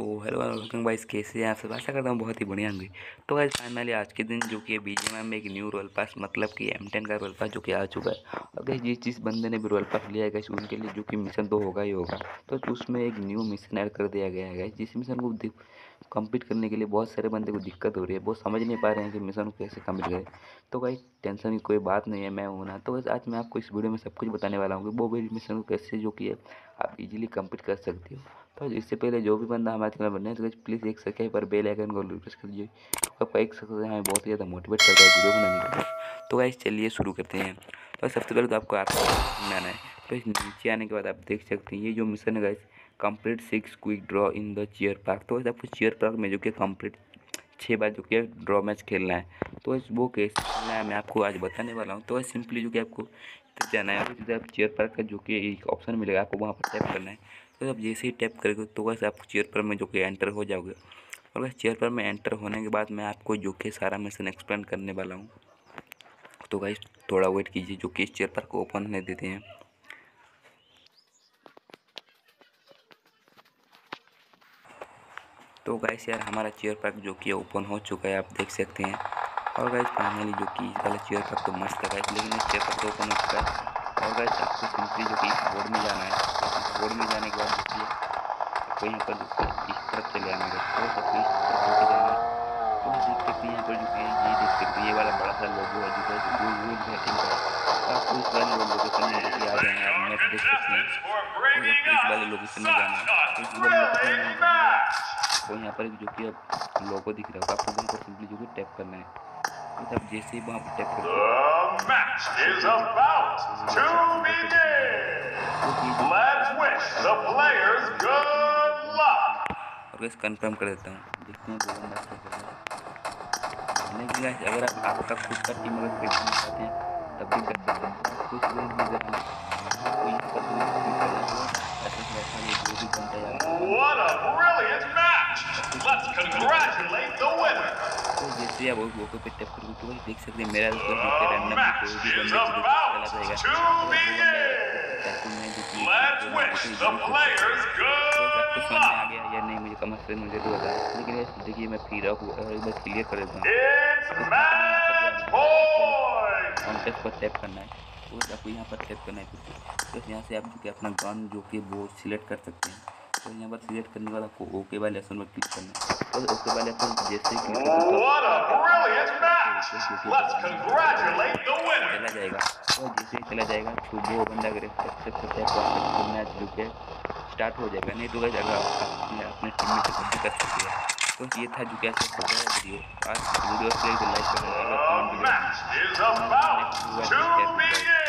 So hello welcome guys, कैसे हैं आप सब? आशा करता हूँ बहुत ही बढ़िया होंगे। तो गाइस फाइनली आज के दिन जो कि बी में एक न्यू रोल पास मतलब कि एम टेन का रोल पास जो कि आ चुका है। और गाइस, जिस जिस बंदे ने भी रोल पास लिया है, गाइस, उनके लिए जो कि मिशन तो होगा ही होगा। तो उसमें एक न्यू मिशन ऐड कर दिया गया है जिस मिशन को कंप्लीट करने के लिए बहुत सारे बंदे को दिक्कत हो रही है। बहुत समझ नहीं पा रहे हैं कि मिशन को कैसे कंप्लीट करें। तो भाई टेंशन की कोई बात नहीं है, मैं हूँ ना। तो आज मैं आपको इस वीडियो में सब कुछ बताने वाला हूँ कि वो भी मिशन को कैसे जो कि आप इजीली कंप्लीट कर सकते हो। तो इससे पहले जो भी बंदा हमारे चैनल बनने तो प्लीज़ एक सके पर बेल आइकन को प्रेस कर दीजिए। तो आपका एक सकते हमें बहुत ही ज़्यादा मोटिवेट करता है वीडियो बनाने के लिए। तो गाइस चलिए शुरू करते हैं। तो सबसे पहले तो आपको आपको आना है। तो नीचे आने के बाद आप देख सकते हैं, ये जो मिशन है guys complete six quick draw in the chair park तो आपको चेयर पार्क में जो कि कंप्लीट छः बार जो कि ड्रॉ मैच खेलना है। तो वो कैसे खेलना है, मैं आपको आज बताने वाला हूँ। तो सिंपली जो कि आपको जाना है आप चेयर पार्क का जो कि एक ऑप्शन मिलेगा, आपको वहाँ पर टैप करना है। तो आप जैसे ही टैप करेंगे तो वैसे आप चेयर पर में जो कि एंटर हो जाओगे। और वैसे चेयर पर में एंटर होने के बाद मैं आपको जो कि सारा मिशन एक्सप्लेन करने वाला हूँ। तो भाई थोड़ा वेट कीजिए, जो कि इस चेयर पर को ओपन होने देते हैं। तो गाइस यार, हमारा चेयर पार्क जो कि ओपन हो चुका है, आप देख सकते हैं। और गाइस फाइनली जो कि वाला चेयर पार्क तो मस्त है गाइस लेकिन इस चेयर पार्क तो ओपन हो चुका है। और गाइस आपको सिंपली जो कि बोर्ड में जाना है बोर्ड में जाने के बाद देखिए आपको यहाँ पर इस तरफ़ चले आएँगे तो सबको इस तरफ़ होकर जाना है। तो देख सकते हैं यहाँ पर जो है ये देख सकते हैं, ये वाला बड़ा सा लोगो है जो है वो बैटिंग का तो आपको इस वाले लोकेशन में देखिए आ जाएँगे आप मैप देख सकते हैं। तो इस वाले लोकेशन में जाना है। तो इस वाले लोकेशन में तो यहाँ पर जो कि अब लोगो दिख रहा होगा आपको वहाँ सिंपली जो कि टैप करना है। तो जैसे ही वहाँ पर टैप करते The match is about to begin. Let's wish the players good luck. और बस कंफर्म कर देता हूँ देखते हैं दो बंदा क्या कर रहा है लेकिन गाइस अगर आप आपका खुद का टीम अगर खरीदना चाहते हैं, तब भी कर सकते हैं कुछ लोग भी Let's congratulate the winner. तो जैसे आप वो को पे टैप करोगे तो भाई देख सकते हैं मेरा तो जो The रैंडम कोई भी बंदा about चला जाएगा। अगर वो begin. बंदा जो कि तो आपको में आ गया या नहीं मुझे कम से मुझे तो बता। लेकिन देखिए मैं फिर एक बार क्लियर कर देता हूँ. कॉन्टेक्ट पर टैप करना है। तो आपको यहाँ पर टैप करना है। तो यहाँ से आप जो कि अपना गन जो कि वो सिलेक्ट कर सकते हैं। तो यहाँ पर सिलेक्ट करने के बाद आपको ओके वाले ऑप्शन पर क्लिक करना। है तो ओके वाले ऑप्शन जैसे ही क्लिक. चला जाएगा। तो जैसे ही चला जाएगा तो वो बंदा अगर है तो मैच जो कि स्टार्ट हो जाएगा। नहीं तो अगर आप अपने टीम में से कर सकते हैं। तो ये था जो कि ऐसा होता है वीडियो आज वीडियो से लाइक करें अगर कमेंट भी